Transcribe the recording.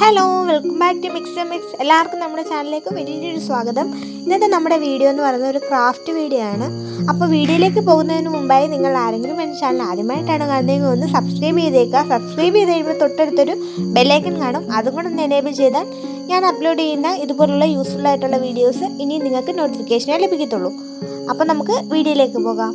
Hello welcome back to mix mix എല്ലാവർക്കും നമ്മുടെ ചാനലിലേക്ക് വലിയൊരു സ്വാഗതം. ഇന്നത്തെ നമ്മുടെ വീഡിയോ എന്ന് പറയുന്നത് ഒരു ക്രാഫ്റ്റ് വീഡിയോ ആണ്. അപ്പോൾ വീഡിയോയിലേക്ക് പോകുന്നതിന് മുമ്പായി നിങ്ങൾ ആരെങ്കിലും എന്റെ ചാനൽ ആദ്യമായിട്ടാണ് കാണുന്നതെങ്കിൽ ഒന്ന് സബ്സ്ക്രൈബ് ചെയ്തേക്കുക. സബ്സ്ക്രൈബ് ചെയ്ത് കഴിയുമ്പോൾ തൊട്ടടുത്തൊരു ബെല്ലൈക്കൺ കാണും. അതും കൂടെ ഒന്ന് എനേബിൾ ചെയ്താൽ ഞാൻ അപ്ലോഡ് ചെയ്യുന്ന ഇതുപോലുള്ള യൂസ്ഫുൾ ആയിട്ടുള്ള വീഡിയോസ് ഇനി നിങ്ങൾക്ക് നോട്ടിഫിക്കേഷനായി ലഭിക്കത്തുള്ളൂ. അപ്പോൾ നമുക്ക് വീഡിയോയിലേക്ക് പോകാം.